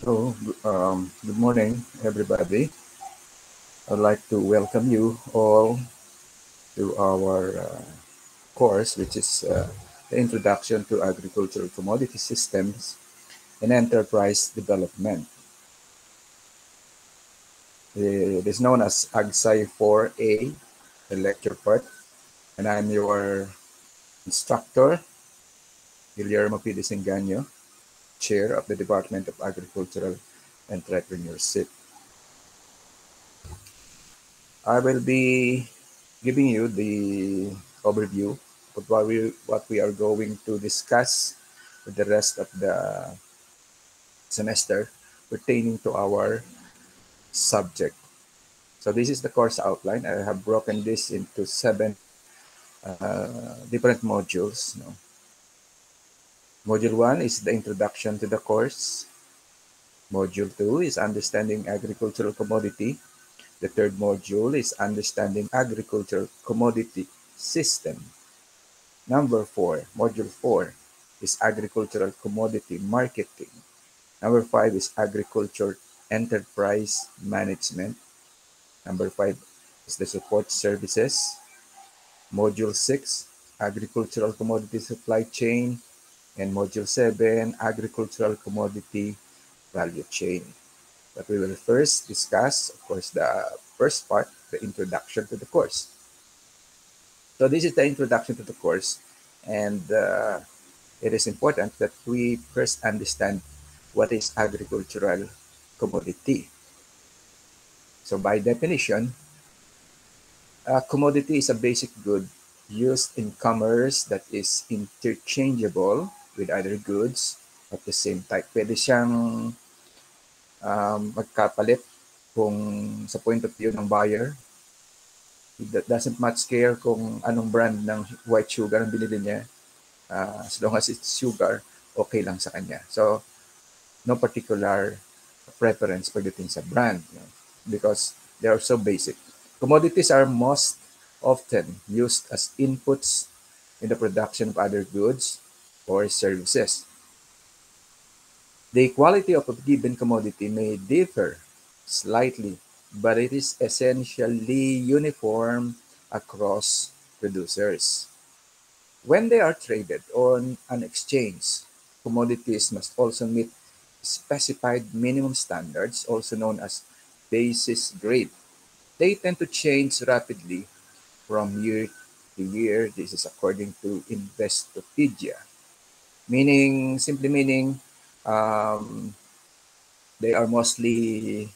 So, um, good morning, everybody. I'd like to welcome you all to our uh, course, which is uh, the Introduction to Agricultural Commodity Systems and Enterprise Development. It is known as AGSI 4A, the lecture part, and I'm your instructor, Guillermo P. Desengaño, Chair of the Department of Agricultural Entrepreneurship. I will be giving you the overview of what we, what we are going to discuss for the rest of the semester pertaining to our subject. So this is the course outline. I have broken this into seven uh, different modules. No? Module 1 is the introduction to the course. Module 2 is understanding agricultural commodity. The third module is understanding agricultural commodity system. Number 4, module 4 is agricultural commodity marketing. Number 5 is agriculture enterprise management. Number 5 is the support services. Module 6, agricultural commodity supply chain and Module 7, Agricultural Commodity Value Chain. But we will first discuss, of course, the first part, the introduction to the course. So this is the introduction to the course, and uh, it is important that we first understand what is agricultural commodity. So by definition, a commodity is a basic good used in commerce that is interchangeable with other goods at the same type. Pwede siyang um, magkapalit kung sa point of view ng buyer. He doesn't much care kung anong brand ng white sugar ang binili niya. Uh, as long as it's sugar, okay lang sa kanya. So, no particular preference pagdating sa brand you know, because they are so basic. Commodities are most often used as inputs in the production of other goods or services. The quality of a given commodity may differ slightly, but it is essentially uniform across producers. When they are traded on an exchange, commodities must also meet specified minimum standards, also known as basis grade. They tend to change rapidly from year to year. This is according to Investopedia meaning simply meaning um, they are mostly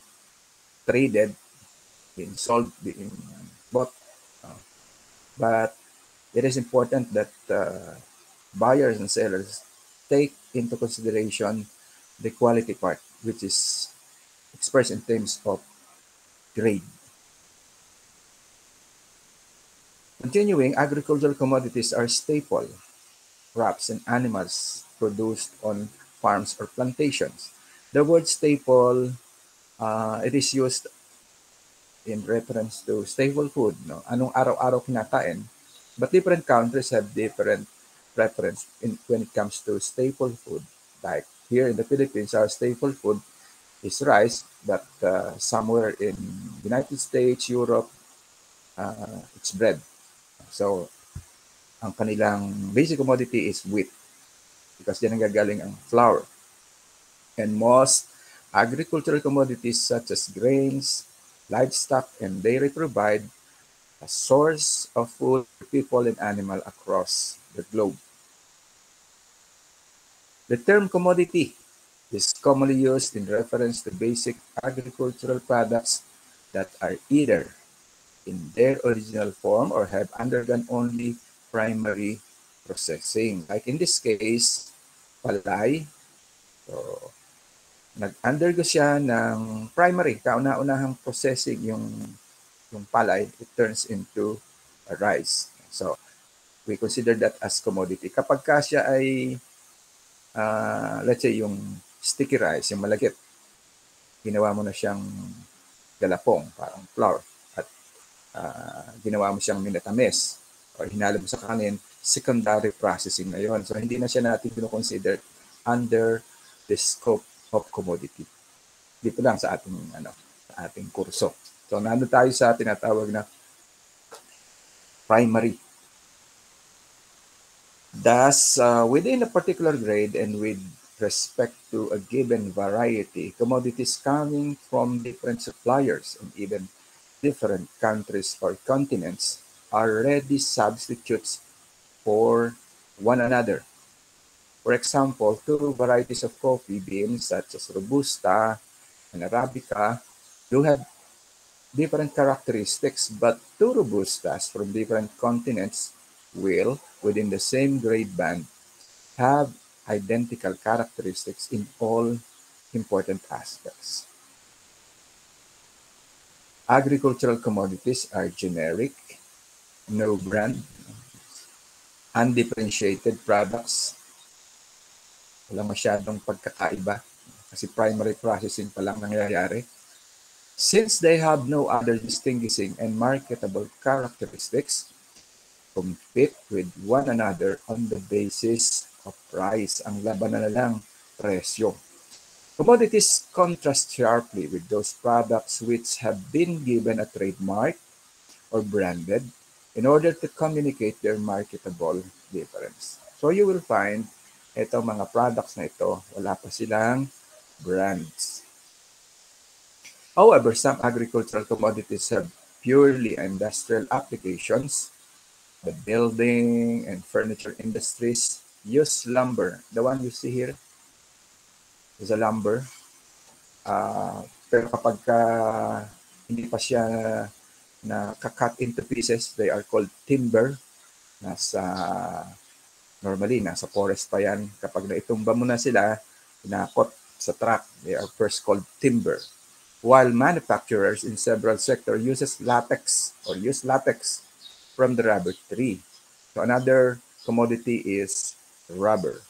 traded being sold being bought uh, but it is important that uh, buyers and sellers take into consideration the quality part which is expressed in terms of grade. Continuing agricultural commodities are staple crops and animals produced on farms or plantations. The word staple, uh, it is used in reference to staple food, no? Anong araw-araw kinakain. But different countries have different preference in when it comes to staple food. Like here in the Philippines, our staple food is rice, but uh, somewhere in United States, Europe, uh, it's bread. So ang kanilang basic commodity is wheat because diyan ang gagaling ang flour. And most agricultural commodities such as grains, livestock, and dairy provide a source of food for people and animal across the globe. The term commodity is commonly used in reference to basic agricultural products that are either in their original form or have undergone only primary processing. Like in this case, palay. So, nag-undergo siya ng primary, kauna-unahang processing yung, yung palay, it turns into a rice. So, we consider that as commodity. Kapag ka siya ay, uh, let's say, yung sticky rice, yung malagit, ginawa mo na siyang galapong, parang flour, at uh, ginawa mo siyang minatamis or hinalo mo sa kanin, secondary processing na yon. So, hindi na siya natin consider under the scope of commodity. Dito lang sa ating ano, sa ating kurso. So nando tayo sa tinatawag na primary. Thus, uh, within a particular grade and with respect to a given variety, commodities coming from different suppliers and even different countries or continents are ready substitutes for one another. For example, two varieties of coffee beans such as Robusta and Arabica do have different characteristics, but two Robustas from different continents will, within the same grade band, have identical characteristics in all important aspects. Agricultural commodities are generic, no brand, undifferentiated products. Wala masyadong pagkakaiba kasi primary processing pa lang nangyayari. Since they have no other distinguishing and marketable characteristics, compete with one another on the basis of price. Ang labanan na lang, presyo. Commodities contrast sharply with those products which have been given a trademark or branded in order to communicate their marketable difference. So you will find itong mga products na ito, wala pa silang brands. However, some agricultural commodities have purely industrial applications. The building and furniture industries use lumber. The one you see here is a lumber. Uh, pero kapag ka, hindi pa siya na cut into pieces, they are called timber. Nasa, normally, nasa forest pa yan. Kapag naitumba mo na sila, pinakot sa truck, they are first called timber while manufacturers in several sectors uses latex or use latex from the rubber tree. So another commodity is rubber.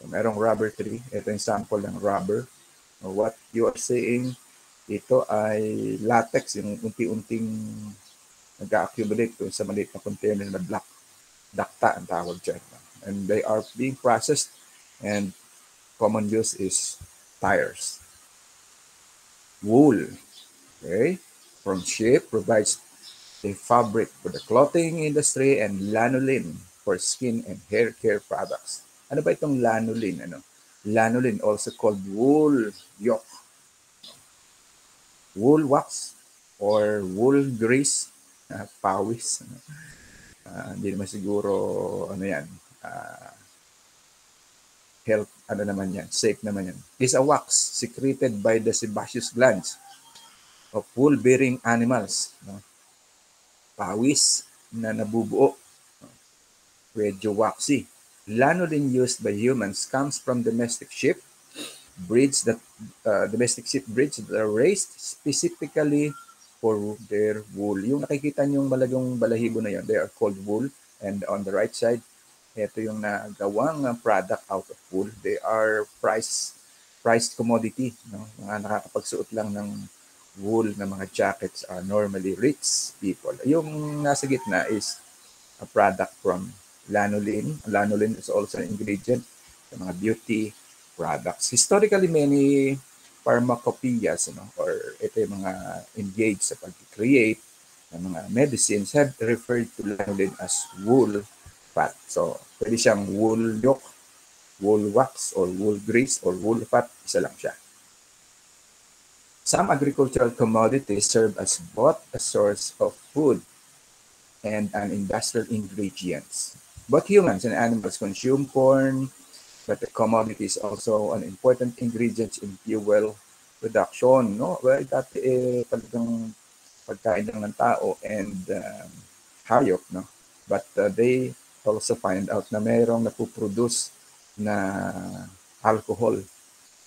So merong rubber tree. Ito yung sample ng rubber. What you are seeing, ito ay latex, yung unti-unting nag-accumulate doon sa maliit na container na black. Dakta ang tawag dyan. And they are being processed and common use is tires wool. Okay? From sheep provides the fabric for the clothing industry and lanolin for skin and hair care products. Ano ba itong lanolin? Ano? Lanolin, also called wool yolk, wool wax, or wool grease, uh, pawis. Uh, hindi naman siguro, ano yan, uh, health, ano naman yan, safe naman yan, is a wax secreted by the sebaceous glands of wool-bearing animals. No? Pawis na nabubuo. Medyo waxy. Lanolin used by humans comes from domestic sheep, breeds that uh, domestic sheep breeds that are raised specifically for their wool. Yung nakikita niyo malagong balahibo na yon, they are called wool. And on the right side, ito yung nagawang product out of wool. They are price priced commodity. No? Mga nakakapagsuot lang ng wool na mga jackets are normally rich people. Yung nasa gitna is a product from lanolin. Lanolin is also an ingredient sa mga beauty products. Historically, many pharmacopoeias you know, or ito yung mga engaged sa pag-create ng mga medicines have referred to lanolin as wool fat. So, pwede siyang wool yolk, wool wax, or wool grease, or wool fat. Isa lang siya. Some agricultural commodities serve as both a source of food and an industrial ingredients. Both humans and animals consume corn, but the commodity is also an important ingredient in fuel production. No? Well, dati eh, talagang pagkain lang ng tao and um, hayop. No? But uh, they also find out na mayroong napuproduce na alcohol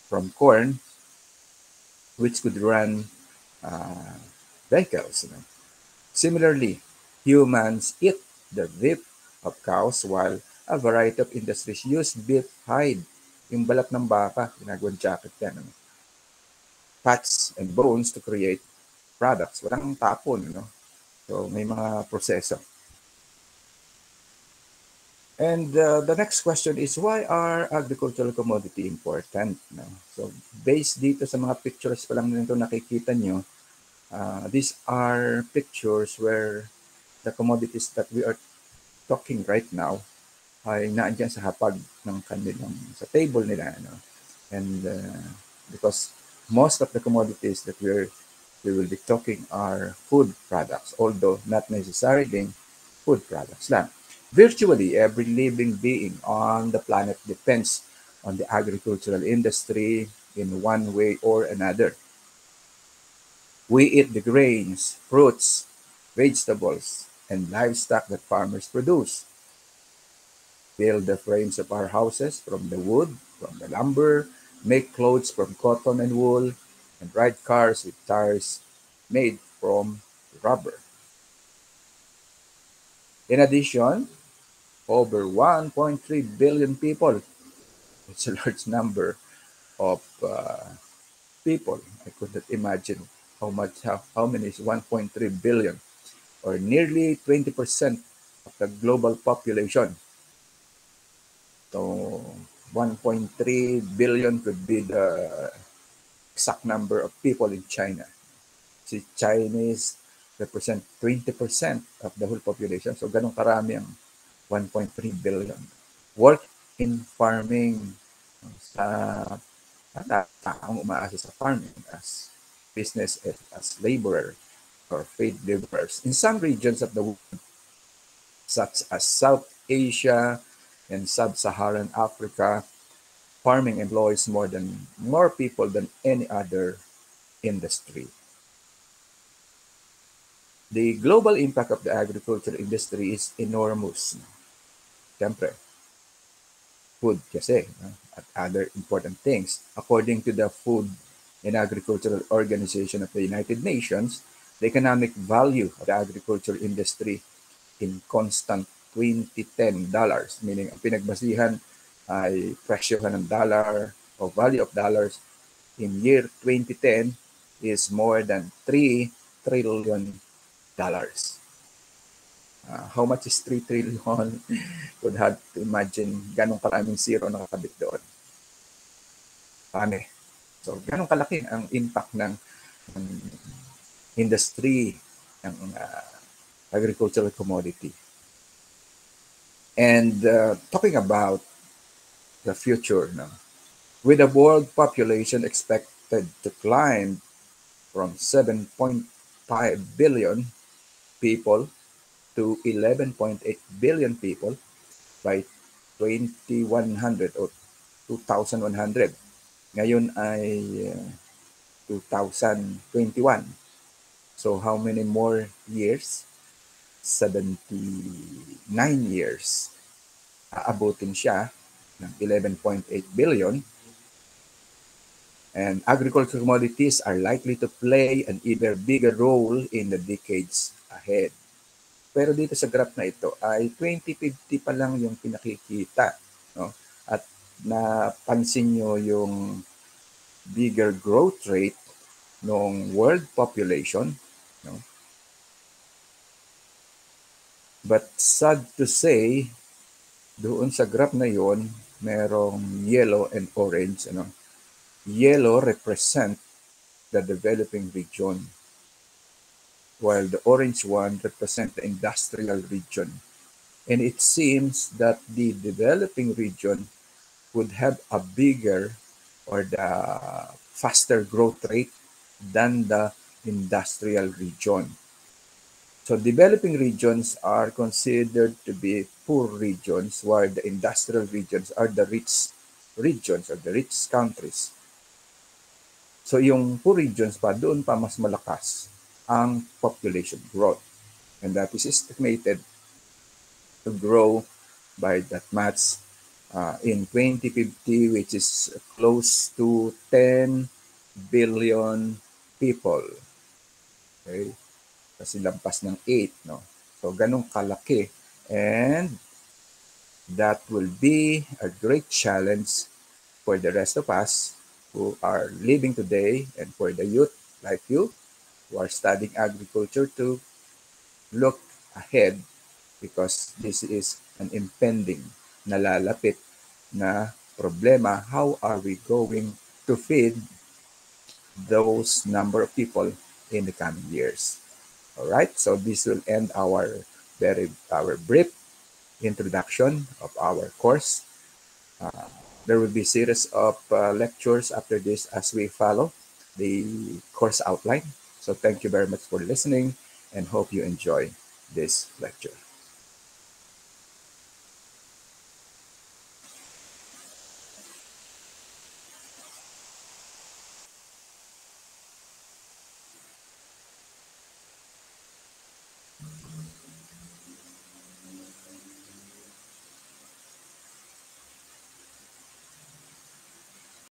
from corn which could run uh, vehicles. Know. Similarly, humans eat the beef of cows while a variety of industries use beef hide. Yung balat ng baka, ginagawang jacket yan. Ano? Fats and bones to create products. Walang tapon. Know? So may mga proseso. And uh, the next question is, why are agricultural commodity important? No? So, based dito sa mga pictures pa lang nito nakikita nyo, uh, these are pictures where the commodities that we are talking right now ay naandyan sa hapag ng kanilang, sa table nila. No? And uh, because most of the commodities that we're, we will be talking are food products, although not necessarily food products lang. Virtually every living being on the planet depends on the agricultural industry in one way or another. We eat the grains, fruits, vegetables, and livestock that farmers produce. Build the frames of our houses from the wood, from the lumber, make clothes from cotton and wool, and ride cars with tires made from rubber. In addition, over 1.3 billion people. It's a large number of uh, people. I could not imagine how much, how, how many is 1.3 billion, or nearly 20% of the global population. So 1.3 billion could be the exact number of people in China. Si Chinese represent 20% of the whole population. So ganun karami ang 1.3 billion. Work in farming sa taong umaasa sa farming as business as laborer or paid laborers. In some regions of the world, such as South Asia and Sub-Saharan Africa, farming employs more than more people than any other industry. The global impact of the agriculture industry is enormous. Siyempre, food kasi at other important things. According to the Food and Agricultural Organization of the United Nations, the economic value of the agriculture industry in constant 2010 dollars, meaning ang pinagbasihan ay presyohan ng dollar o value of dollars in year 2010 is more than 3 trillion dollars. Uh, how much is 3 trillion? Would have to imagine ganong karaming zero nakakabit doon. Paano So, ganong kalaki ang impact ng, ng industry ng uh, agricultural commodity. And uh, talking about the future, no? with the world population expected to climb from 7.5 billion people to 11.8 billion people by 2100 or 2100. Ngayon ay uh, 2021. So how many more years? 79 years. Aabutin siya ng 11.8 billion. And agricultural commodities are likely to play an even bigger role in the decades ahead. Pero dito sa graph na ito ay 2050 pa lang yung pinakikita. No? At napansin nyo yung bigger growth rate ng world population. No? But sad to say, doon sa graph na yon merong yellow and orange. Ano? Yellow represent the developing region while the orange one represent the industrial region. And it seems that the developing region would have a bigger or the faster growth rate than the industrial region. So developing regions are considered to be poor regions while the industrial regions are the rich regions or the rich countries. So yung poor regions pa, doon pa mas malakas ang population growth. And that is estimated to grow by that much uh, in 2050, which is close to 10 billion people. Okay? Kasi lampas ng 8, no? So, ganun kalaki. And that will be a great challenge for the rest of us who are living today and for the youth like you who are studying agriculture to look ahead because this is an impending, nalalapit na problema. How are we going to feed those number of people in the coming years? All right, so this will end our very our brief introduction of our course. Uh, there will be series of uh, lectures after this as we follow the course outline. So thank you very much for listening and hope you enjoy this lecture.